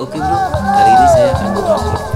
Oke bro, kali ini saya akan